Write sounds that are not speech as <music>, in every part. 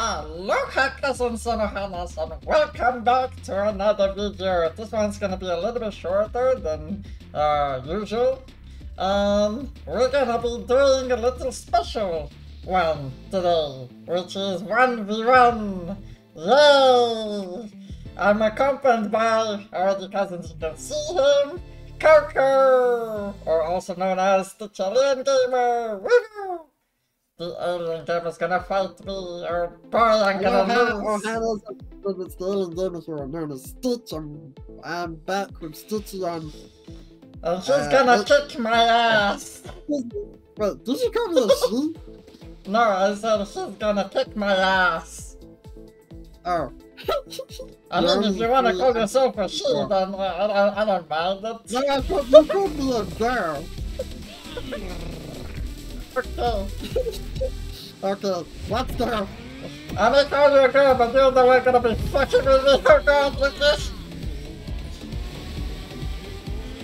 Hello hackers and Sonohanas and welcome back to another video. This one's gonna be a little bit shorter than uh, usual. Um, we're gonna be doing a little special one today, which is 1v1. Yay! I'm accompanied by, already cousins, you can see him, Coco, or also known as the Alien Gamer. Woo! The alien gamer's gonna fight me, or boy, I'm gonna lose. Oh, hello, it's the alien gamer here. I'm known as Stitch. I'm, I'm back with Stitchy on. And she's Uh, gonna look- kick my ass. Wait, did you call me a she? No, I said she's gonna kick my ass. Oh. <laughs> I mean, if you wanna call yourself a she, then uh, I, don't, I don't mind it. No, I thought you called me a girl. <laughs> perfect day. <laughs> okay, let's go. I make all your girl, but you know we're gonna be fucking with this.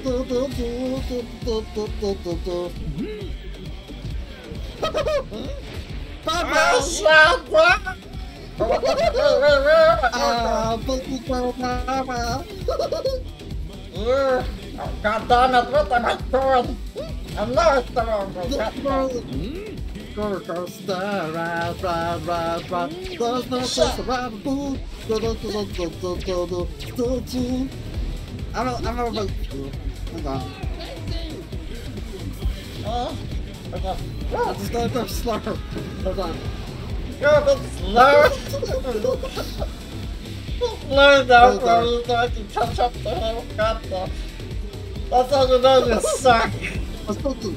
Do, do, do, do, do, do, do, do. Bye-bye! Oh, shut up! uh, God damn it, what am I doing? I know it's the wrong way. God damn it. Go, go, stir, ride, ride, ride, ride. There's no place around the pool. Do, do, do, do, do, do, do, do, do, do. I'm a, I'm a, hang on. Uh, okay. I just gotta go slow. Hold on. A bit slow. Slow down for me so I can catch up to him. God damn. That's how you know you suck. Let's go to.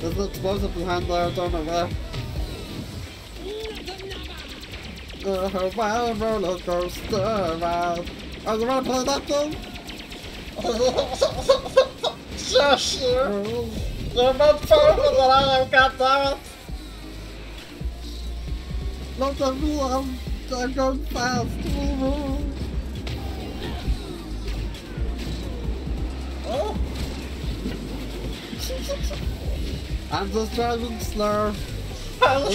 There's an explosive behind there, don't know where. Uh, wild roller coaster ride. Oh, you wanna play that game? Shush you. Oh. You're much faster than I am, goddammit. Look at me, I'm, I'm going fast. I'm just driving slow. Well,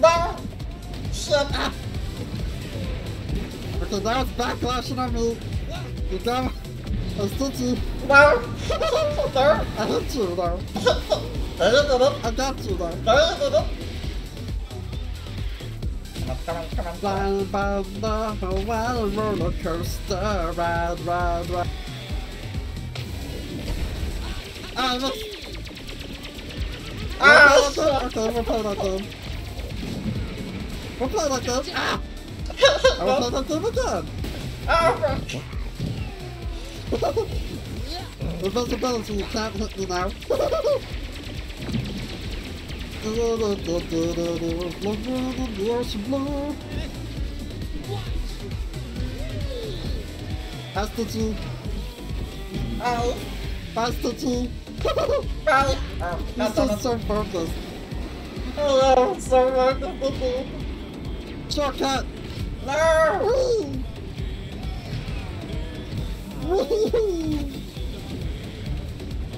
no, shut up. Okay, now it's backlashing on me. You dumb. I hit. No. I hit you, no. I got you, no. No, Down by the wild roller coaster, ride, ride, ride. Ah, ah, atladım, atladım, like this. atladım. Ah! Atladım, atladım, atladım. Ah! Responsibility, you can't hit me now. Astatu. Ow. Astatu two, oh, faster two. bye. This um, is so focused. Oh, so wonderful. Shortcut. No.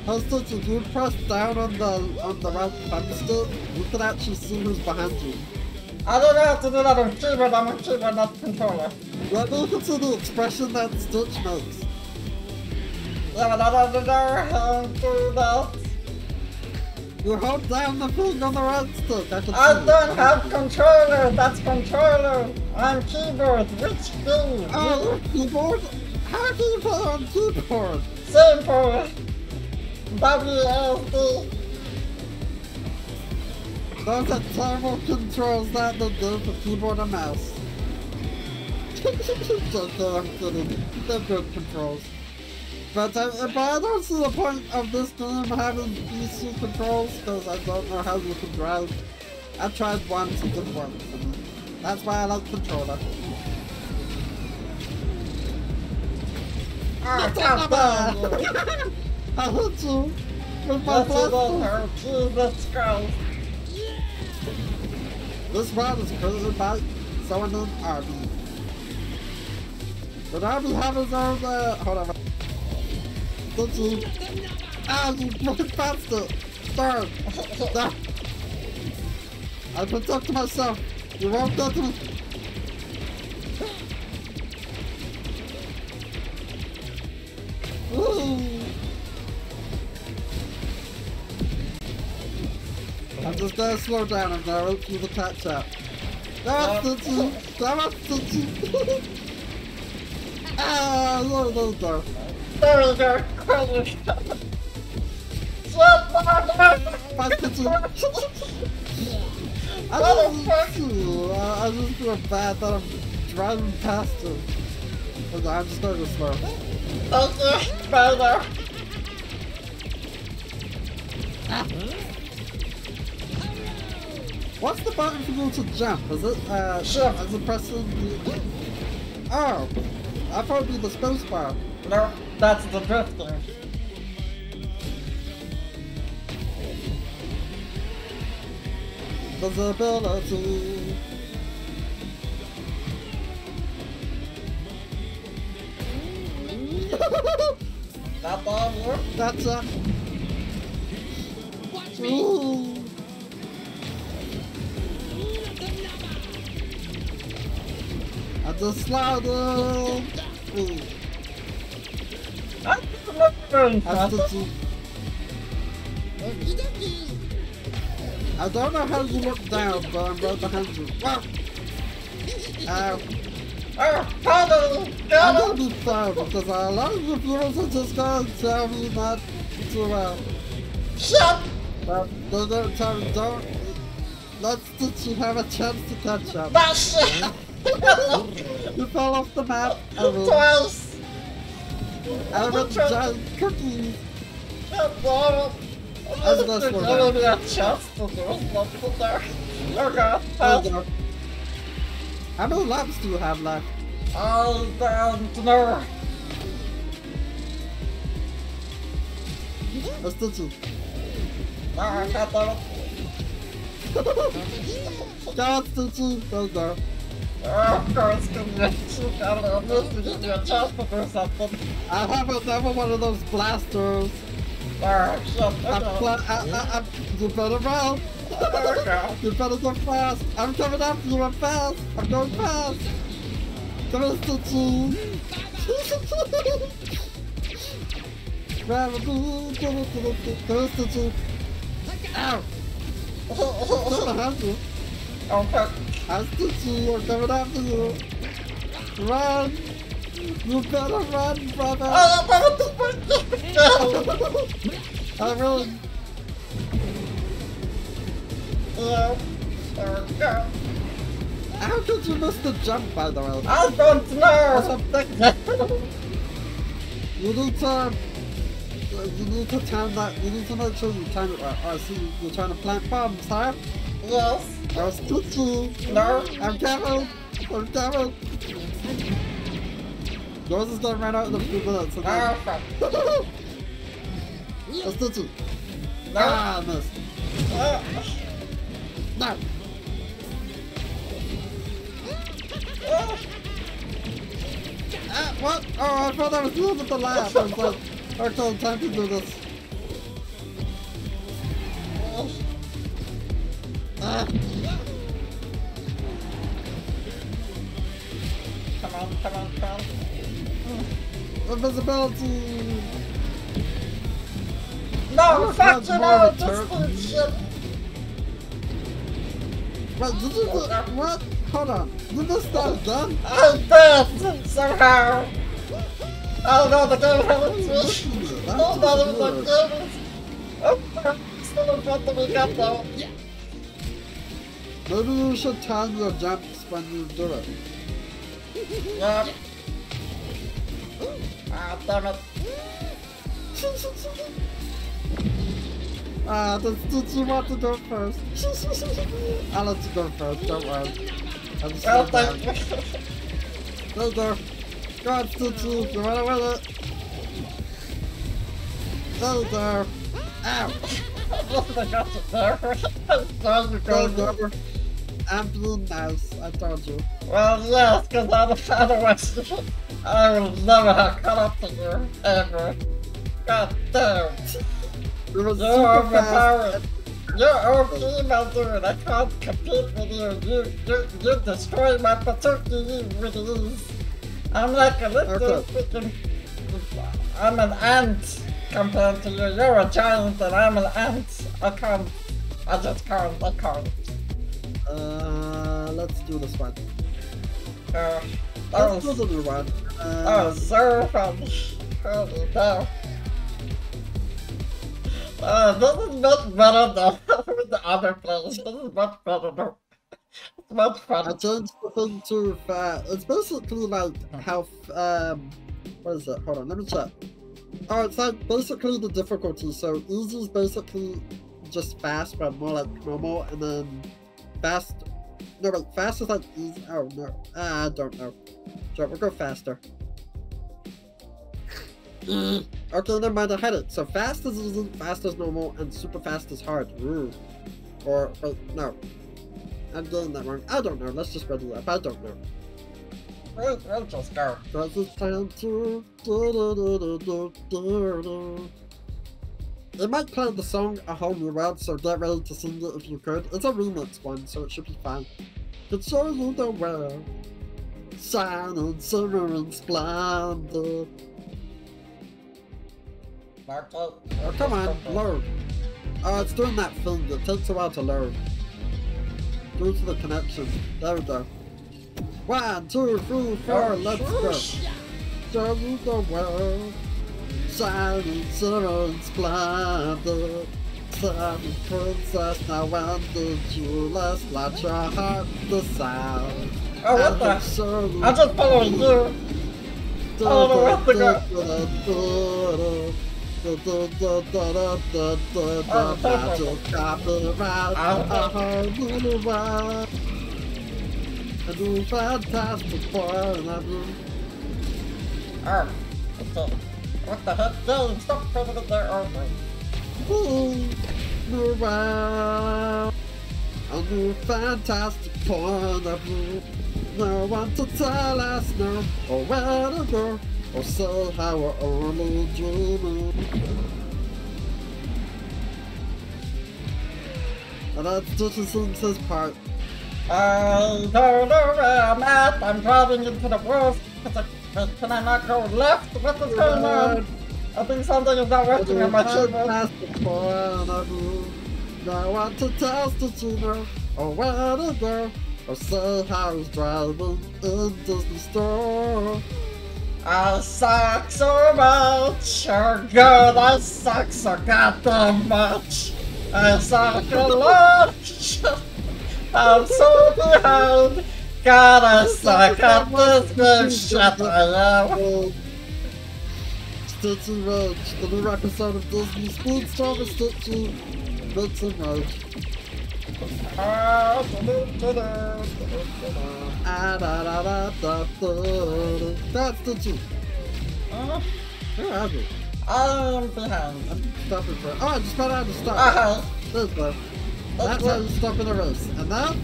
Hostage, if you press down on the on the right thumbstick, you can actually see who's behind you. I don't know how to do that on keyboard. I'm on keyboard, not controller. Let me look into the expression that Stitch makes. You hold down the thing on the stick. I I don't have controller. That's controller. I'm keyboard. Which thing? Oh, keyboard? How do you play on keyboard? Simple. WSD. Those are terrible controls that they do for keyboard and mouse. <laughs> Just I'm kidding. They're good controls. But, uh, but I don't see the point of this game having PC controls because I don't know how you can drive. I tried once, it didn't work for me. That's why I like controller. God damn you. I hit you with my That's it, blaster. her. Jesus Christ. This round is created by someone named Arby. But Arby have his own, uh, hold on. Did you? Ah, fucking bastard! Darn! No! I protect myself! You won't get me! I'm just gonna slow down and narrow through the catch up. That's the two! That's the two! Ah, no, no, no. There we go. There we go. Shut up! Fuck the two! I just, uh, I just feel bad that I'm driving past him. And I'm just going to slow. Thank you, brother. What's the button for you to jump? Is it, uh, is it pressing the... Oh! I thought it'd be the space bar. No, that's the drifter. Visibility. Not on you. Gotcha. Ooh. I just slide Ooh. That's not very That's fast. the I don't know how you look down, but I'm right behind you. Wow. Ow. Oh! I'm gonna be fine because a lot of the viewers are just gonna tell me not to, uh, Shut! but they don't tell me, don't, let's you have a chance to catch up. That shit! <laughs> You fell off the map. Twice! I giant cookies. That's the best one. I don't have a chance to do something there. Okay, Oh. How many laps do you have left? I don't know. Let's do two. No, I can't do it. Let's do two. Go. Of course, because you got it. This to give you a to do something. I have another one of those blasters. I'm I, I, I, you better run. You better go fast. I'm coming after you. I'm fast. I'm going fast. Come on, Stitchy. Grab a boo. Come on, Stitchy. Ow. Come behind you. Okay. I'm Stitchy. I'm coming after you. Run. You better run, brother. Oh, what the fuck? I run. Okay. How could you miss the jump, by the way? I don't know. I'm. You need to. You need to time that. You need to make sure you time it right. I see you're trying to plant bombs, huh? Yes. Was Stitchy. No. I'm coming. I'm coming. Yours is gonna run out in a few minutes. And then... Okay. <laughs> That's Stitchy. No. Ah, I missed. Uh, No. uh, Ah, what? Oh, I thought I was doing it the lap. I was like, okay, time to do this. Come on, come on, come on. invisibility. No, fuck you, no, a this turtle. What? Did you? do- What? Hold on. Did this start again? I did, somehow. I don't know, the game me. That's Nobody good. was the game. Oh, still in front of me, got though. Maybe you should time your jumps when you do it. Yeah. Ah, damn it. Ah, does, did you want to go first? I'll let you go first, don't worry. I'm just Well, gonna thank down. you. Go, go. Go on, Stitchy, you wanna it? Go, go. Ow! I got it there. I'm sorry, Go, go. go. I'm being nice, I told you. Well, yes, because I'm otherwise I will never have caught up to you, ever. God damn. You're overpowered. You're OP, my dude. I can't compete with you. You, you, you destroy my Patuki with ease. I'm like a little Okay. freaking. I'm an ant compared to you. You're a giant and I'm an ant. I can't. I just can't. I can't. Uh, let's do this one. Uh, Let's do the new one. Uh, so fun. Holy cow. Uh, this is much better than <laughs> the other players. This is much better though. It's much I fun. changed the thing to fast. It's basically like how, um, what is it? Hold on, let me check. Oh, it's like basically the difficulty. So easy is basically just fast, but more like normal, and then fast. No, wait, fast is like easy. Oh no, Ah, I don't know. Sure, we'll go faster. <laughs> okay, never mind. I had it. So fast is easy, fast is normal, and super fast is hard. Ooh. Or wait, no. I'm getting that wrong. I don't know. Let's just read it up. I don't know. We'll, we'll just go. Cause it's time to It might play the song A Whole New World, so get ready to sing it if you could. It's a remix one, so it should be fine. Could show you the world. Shine and summer and splendor. Mark it. Oh, come on, load. Oh, it's doing that thing. It takes a while to load. Due to the connection. There we go. One, two, three, four, oh, let's go. Show you the world. Summer and splendor. Shining princess, now when you last let your heart decide? Oh, what the? I'm just following you. Oh, no, what the I do fantastic and I do Oh, okay. What the heck? James, stop putting it there over. move around. I do fantastic point of view. No one to tell us no, or where to go, or say how we're only dreaming. And that's just his part. I don't know where I'm at. I'm driving into the worst. It's can I not go left? What is going on? I think something is not working on my keyboard. I point of view. No one to test the you know, or where to go, or say how he's driving in Disney store. I suck so much. Oh god, I suck so goddamn much. I suck a lot. I'm so behind. I suck at this. Shut. Um, Stitchy Roach, the new episode of Disney with Stitchy, Bits and Roach. Ah, Ah. That's Stitchy. da-da. Where are you? I'm behind. I'm stopping for. Oh, I just got out to stop. Uh-huh. There you go. That's how you stop in a race. And now?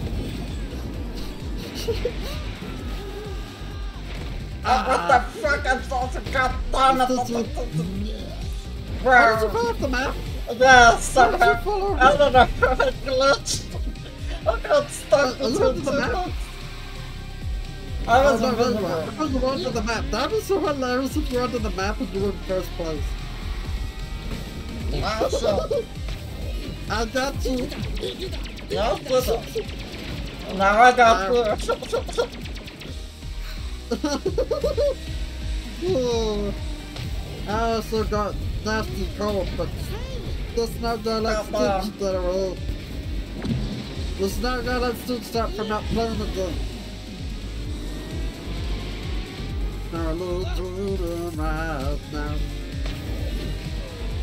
Ah, what the fuck? I'm so goddamn Stitchy. it. How did you off the map? Yeah, you somehow. I don't know. I <laughs> glitched. I got stuck Uh, you between on the map? I was Oh, no, no. I was onto the map. That was so hilarious if you're onto the map and you were in first place. Awesome. I got you. Yeah, Now I got you. I also got nasty cold, but that's not gonna let Come on. Stitch get away. That's not gonna let Stitch stop from not playing the game. Now look through the right now.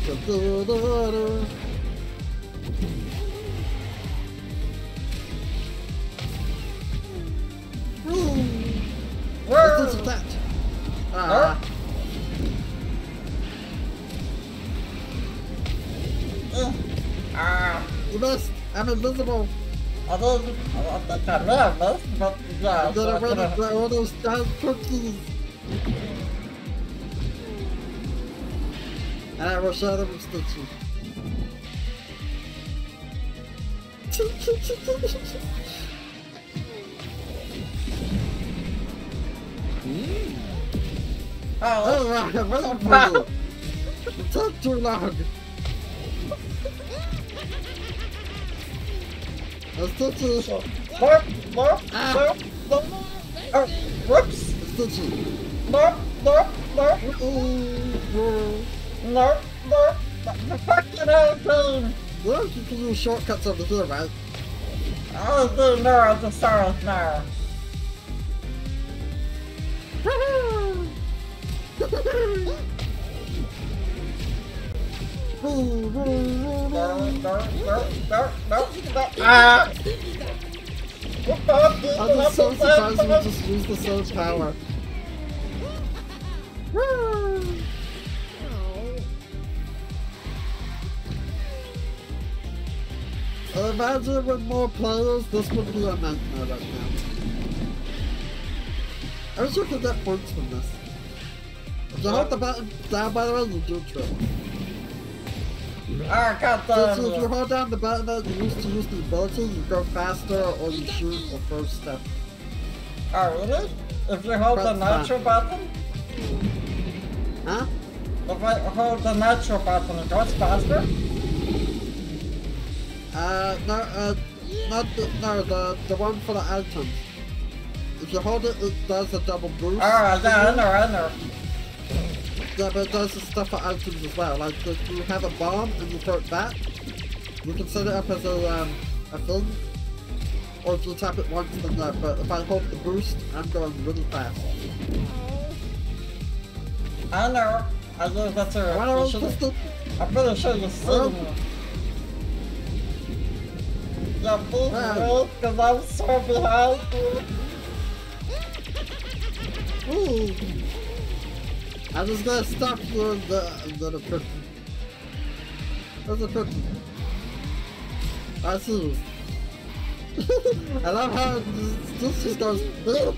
Da-da-da-da. Ooh. I'm invisible. I didn't. I think I may have missed, but yeah. I'm gonna run into all those giant cookies. And I will share them with Stitchy. Oh, Oh, right, I'm waiting for <laughs> you. It took too long. Lurp, lurp, Ah. lurp, lurp. Oh, whoops. Lurp, lurp, Oh, lurp, lurp. The fucking hell, game. Look, you can use shortcuts over here, right? Oh, the Neurosaurus now. Lurp, lurp, lurp, I'm just so surprised we just used the surge power. Imagine with more players, this would be a nightmare right now. I wish you could get points from this. If you hold the button down by the way, you do trip. Ah, god So, so if you hold down the button that you used to use the ability, you go faster or you shoot or first step. Oh, really? If you hold the Press that. natural button? Huh? If I hold the natural button, it goes faster? Uh, no, uh, not the, no, the, the one for the items. If you hold it, it does a double boost. Yeah, I know, I know. Yeah, but it does the stuff for items as well. Like, if you have a bomb and you throw it back, you can set it up as a, um, a thing. Or if you tap it once, then no. But if I hold the boost, I'm going really fast. I know. I use that too. Why You don't should- I just I'm pretty sure Well- seen. Yeah, please wait, because I'm so behind you. Ooh. I'm just gonna stop you and the, and then a cookie. There's a cookie. I see. I love how this, just goes. <laughs>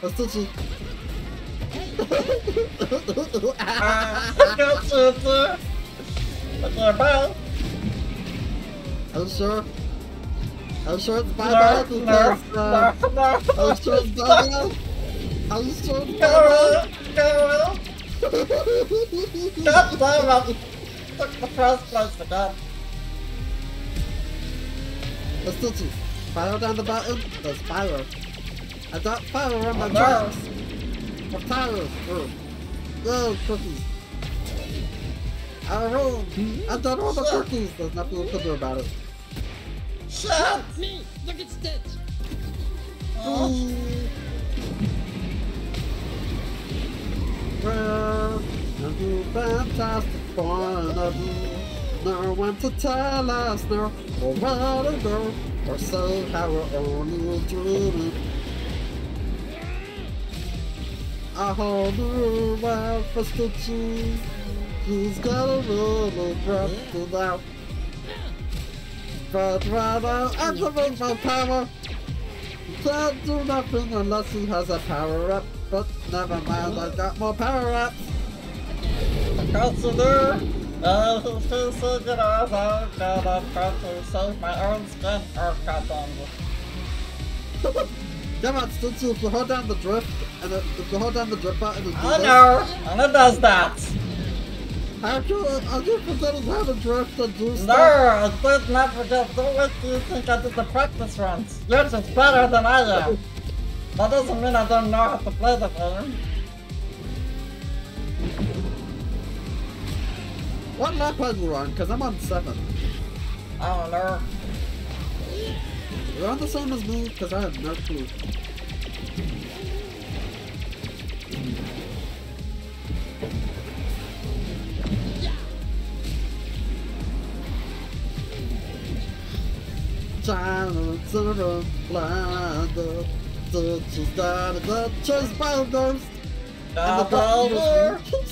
That's Stitchy. I got you too. Okay, bye. Are you sure? You sure it's bye No, bye? no, uh, no, you sure it's bye bye? Are you sure it's bye away, <laughs> go away. bye? God damn it. Took the first place again. That's Stitchy. Fire down the button. There's fire. I got fire on my no. tracks. The fire. Oh. Oh, cookies. I rolled. I done all the Shit. cookies. There's nothing you can do about it. Shit. Me! Look at Stitch! Oh. A new fantastic of view. No one to tell us no, or to go, or say how we're only dreaming. A whole new world for Stitchy. He's got a little breath to now. But rather activate my power. Can't do nothing unless he has a power up. But never mind, I got more power ups. Consider uh, he's facing, you know, as I'm gonna to save my own skin. Oh, goddamn it. Come on, Stitchy, if you hold down the drift, and it, if you hold down the drift button and do I know, and it does that. how can are you forgetting how to drift and do No, stuff? I did not forget. Don't what do you think I did the practice runs? You're just better than I am. That doesn't mean I don't know how to play the game. What lap are you on? Because I'm on 7. I don't know. You're on the same as me, because I have no clue. Silence of a blind Stitches down and the chase by a ghost And the Got button over. was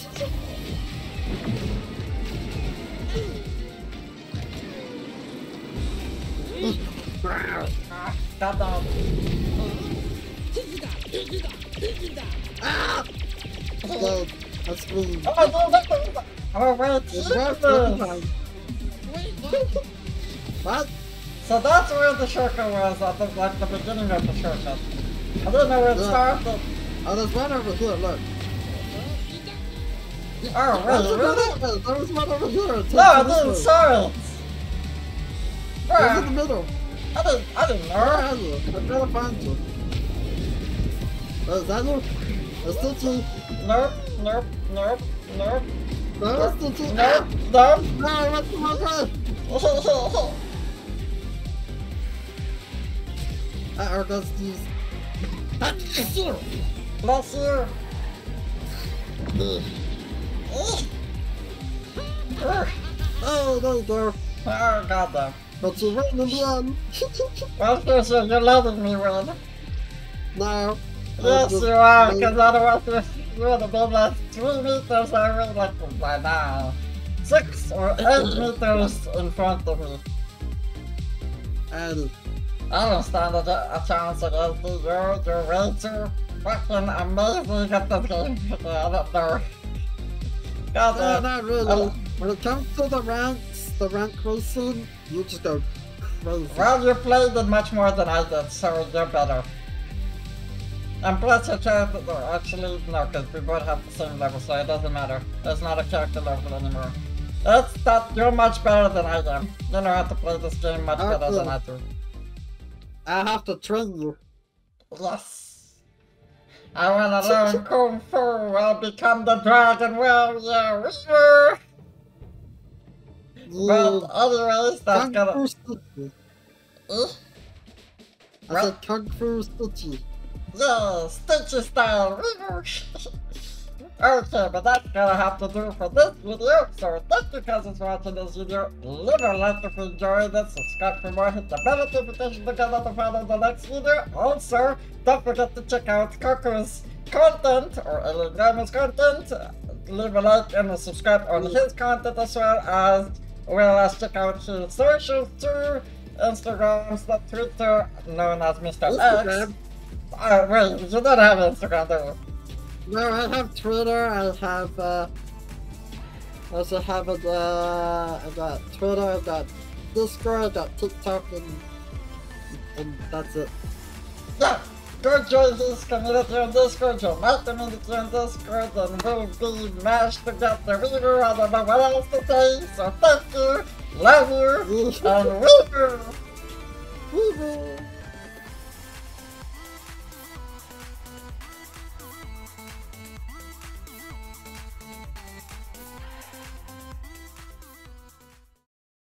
Ah. So, I screamed. Oh, I don't know. Oh, wait, It worked every Jesus. what? What? So that's where the shortcut was at the, like the beginning of the shortcut. I didn't know where it Yeah. started. Oh, there's one over here, look. Oh, really? Really? There was one over here. No, I didn't saw it. It in the middle. I didn't, I didn't know. are you? I'm trying to find you. Is that you? It's Stitchy. Nope, nope, nope, nope, No, it's Stitchy. nope, nope. No, what's the one way? Uh-oh, that's these. Bless you. Bless you. Ugh. Oh, there you go. Oh, goddamn. But you win in the end. Well, Fisher, you're letting me win. no. Yes, you are, because otherwise you would have been like three meters away like by now. Six or eight meters in front of me. And I don't stand a, a chance against you. Way too fucking amazing at this game. I don't know. God, uh, not really. Oh. When it comes to the ranks, the rank racing, you just go crazy. Well, you played it much more than I did, so you're better. And plus your character, no, actually, no, because we both have the same level, so it doesn't matter. It's not a character level anymore. It's that you're much better than I am. You know how to play this game much better than I do. I have to train you. Yes! I wanna learn Kung Fu, I'll become the Dragon Warrior! Weaver! But anyways, that's Kung gonna... Fu Stitchy. Eh? I What? said Kung Fu Stitchy. Yeah, Stitchy style. <laughs> okay, but that's gonna have to do for this video. So thank you guys for watching this video. Leave a like if you enjoyed it. Subscribe for more. Hit the bell notification to get notified of the next video. Also, don't forget to check out Koko's content or Alien content. Leave a like and a subscribe on his content as well as well as check out his socials too. Instagram, Twitter, known as Mr. X. Instagram. Uh, wait, you don't have Instagram, do you? No, I have Twitter. I have. uh... I also have a. Uh, I got Twitter. I got Discord. I got TikTok, and and that's it. Yeah, go join his community on Discord, join my community on Discord, and we'll be mashed together. We don't know what else to say, so thank you, love you, <laughs> and we will. Woo-hoo.